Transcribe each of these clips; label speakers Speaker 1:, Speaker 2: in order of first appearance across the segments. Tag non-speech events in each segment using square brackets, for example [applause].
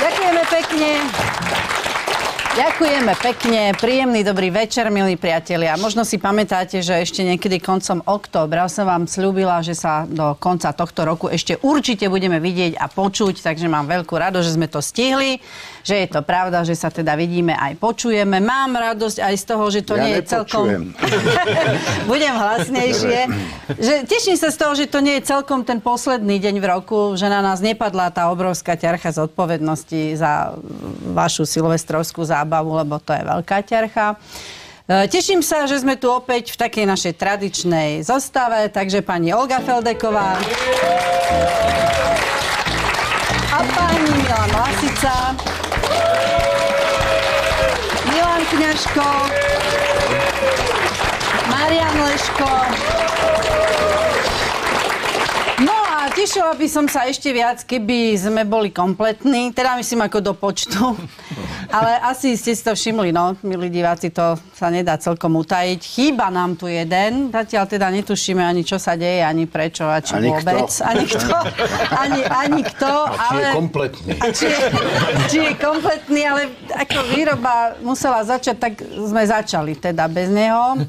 Speaker 1: Ďakujeme pekne. Ďakujeme pekne, príjemný dobrý večer, milí priatelia. Možno si pamätáte, že ešte niekedy koncom októbra som vám slúbila, že sa do konca tohto roku ešte určite budeme vidieť a počuť, takže mám veľkú rado, že sme to stihli, že je to pravda, že sa teda vidíme aj počujeme. Mám radosť aj z toho, že to
Speaker 2: ja
Speaker 1: nie je celkom... [laughs] Budem hlasnejšie. že teším sa z toho, že to nie je celkom ten posledný deň v roku, že na nás nepadla tá obrovská ťarcha zodpovednosti za vašu silvestrovskú zábavu zábavu, lebo to je veľká ťarcha. E, teším sa, že sme tu opäť v takej našej tradičnej zostave, takže pani Olga Feldeková. A pani Milan Lasica, Milan Kňažko, Marian Leško, No tešila by som sa ešte viac, keby sme boli kompletní, teda myslím ako do počtu. [laughs] Ale asi ste si to všimli, no, milí diváci, to sa nedá celkom utajiť. Chýba nám tu jeden, zatiaľ teda netušíme ani čo sa deje, ani prečo a či ani vôbec. Kto. Ani kto. Ani, ani kto.
Speaker 2: A či ale, je kompletný.
Speaker 1: A či je, či je kompletný, ale ako výroba musela začať, tak sme začali teda bez neho.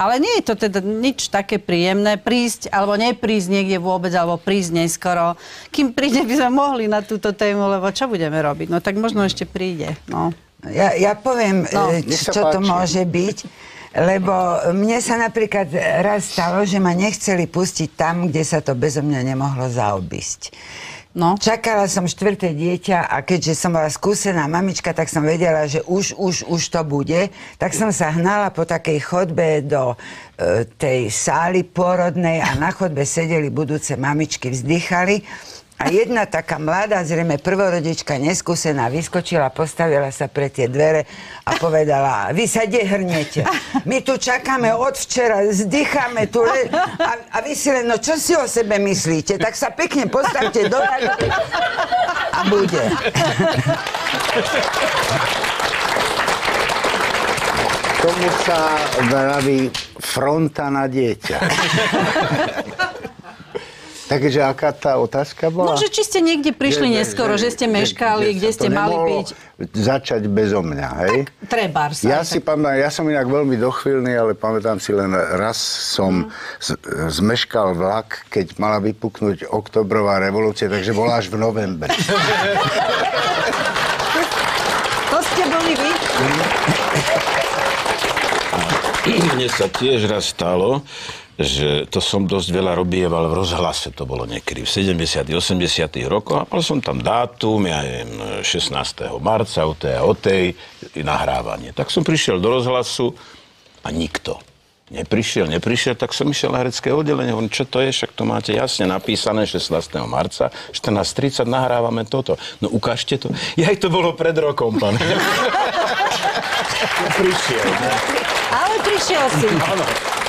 Speaker 1: Ale nie je to teda nič také príjemné prísť alebo neprísť niekde vôbec, alebo prísť neskoro. Kým príde, by sme mohli na túto tému, lebo čo budeme robiť? No tak možno ešte príde. No.
Speaker 3: Ja, ja poviem, no, e, čo to môže byť. Lebo mne sa napríklad raz stalo, že ma nechceli pustiť tam, kde sa to bezo mňa nemohlo zaobísť. No. Čakala som štvrté dieťa a keďže som bola skúsená mamička, tak som vedela, že už, už, už to bude. Tak som sa hnala po takej chodbe do e, tej sály porodnej a na chodbe sedeli budúce mamičky, vzdychali. A jedna taká mladá, zrejme prvorodička, neskúsená, vyskočila, postavila sa pre tie dvere a povedala, vy sa kde hrniete? My tu čakáme od včera, zdycháme tu le- a, a vy si len, no čo si o sebe myslíte? Tak sa pekne postavte do a bude.
Speaker 2: Tomu sa vraví fronta na dieťa. Takže aká tá otázka bola?
Speaker 1: No, že či ste niekde prišli že, neskoro, že, že ste meškali, že, kde ste mali byť.
Speaker 2: začať bezo mňa, hej?
Speaker 1: Tak, trebárs.
Speaker 2: Ja si pamätám, ja som inak veľmi dochvíľný, ale pamätám si len raz som mm. zmeškal vlak, keď mala vypuknúť oktobrová revolúcia, takže bola až v novembri. [laughs]
Speaker 1: to ste boli vy?
Speaker 4: Mne sa tiež raz stalo, že to som dosť veľa robieval v rozhlase, to bolo niekedy v 70 80 rokoch a mal som tam dátum, ja neviem, 16. marca, o tej a o tej, nahrávanie. Tak som prišiel do rozhlasu a nikto. Neprišiel, neprišiel, tak som išiel na herecké oddelenie. Hovorím, čo to je, však to máte jasne napísané 16. marca, 14.30 nahrávame toto. No ukážte to. Ja to bolo pred rokom, pán. [laughs]
Speaker 1: prišiel. Ne? Ale prišiel si. Áno.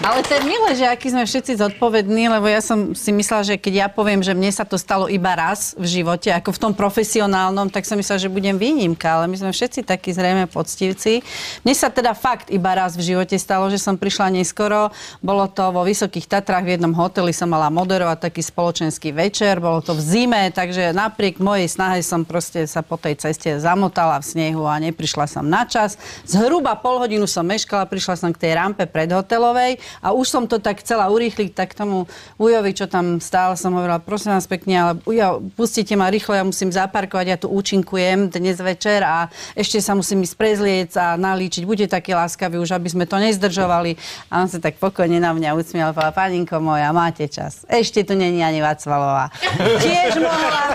Speaker 1: Ale to je milé, že aký sme všetci zodpovední, lebo ja som si myslela, že keď ja poviem, že mne sa to stalo iba raz v živote, ako v tom profesionálnom, tak som myslela, že budem výnimka, ale my sme všetci takí zrejme poctivci. Mne sa teda fakt iba raz v živote stalo, že som prišla neskoro. Bolo to vo Vysokých Tatrách, v jednom hoteli som mala moderovať taký spoločenský večer, bolo to v zime, takže napriek mojej snahe som proste sa po tej ceste zamotala v snehu a neprišla som na čas. Zhruba pol hodinu som meškala, prišla som k tej rampe predhotelovej a už som to tak chcela urýchliť, tak tomu ujovi, čo tam stál, som hovorila, prosím vás pekne, ale ujo, pustite ma rýchlo, ja musím zaparkovať, ja tu účinkujem dnes večer a ešte sa musím ísť prezliec a nalíčiť. Buďte taký láskaví už, aby sme to nezdržovali. A on sa tak pokojne na mňa usmial, povedal, paninko moja, máte čas. Ešte tu není ani Vacvalová. Tiež mohla.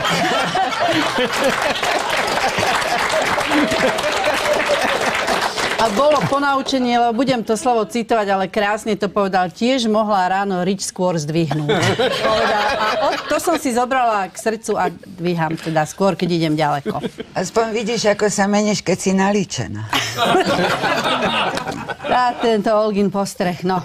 Speaker 1: [laughs] A bolo ponaučenie, lebo budem to slovo citovať, ale krásne to povedal, tiež mohla ráno rič skôr zdvihnúť. Povedal, a od, to som si zobrala k srdcu a dvíham teda skôr, keď idem ďaleko.
Speaker 3: Aspoň vidíš, ako sa meniš, keď si nalíčená. [laughs]
Speaker 1: Tá, tento Olgin postreh, no.